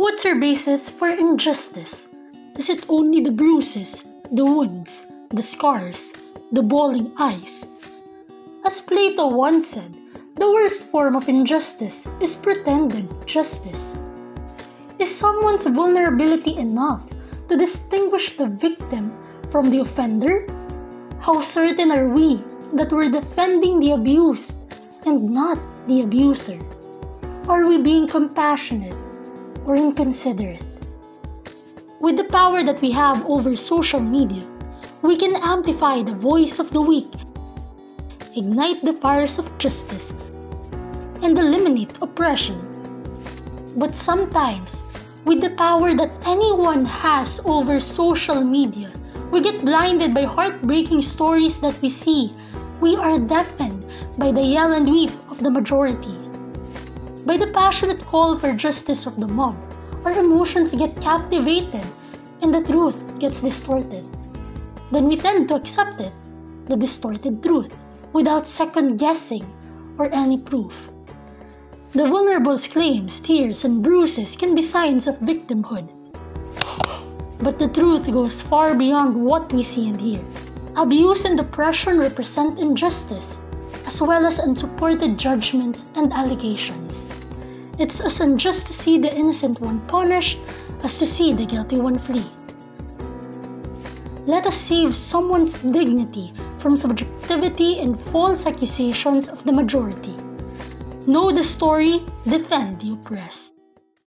What's our basis for injustice? Is it only the bruises, the wounds, the scars, the bawling eyes? As Plato once said, the worst form of injustice is pretended justice. Is someone's vulnerability enough to distinguish the victim from the offender? How certain are we that we're defending the abused and not the abuser? Are we being compassionate or inconsiderate? With the power that we have over social media, we can amplify the voice of the weak, ignite the fires of justice, and eliminate oppression. But sometimes, with the power that anyone has over social media, we get blinded by heartbreaking stories that we see. We are deafened by the yell and weep of the majority. By the passionate call for justice of the mob, our emotions get captivated and the truth gets distorted. Then we tend to accept it, the distorted truth, without second guessing or any proof. The vulnerable's claims, tears, and bruises can be signs of victimhood. But the truth goes far beyond what we see and hear. Abuse and oppression represent injustice, as well as unsupported judgments and allegations. It's as unjust to see the innocent one punished as to see the guilty one flee. Let us save someone's dignity from subjectivity and false accusations of the majority. Know the story, defend the oppressed.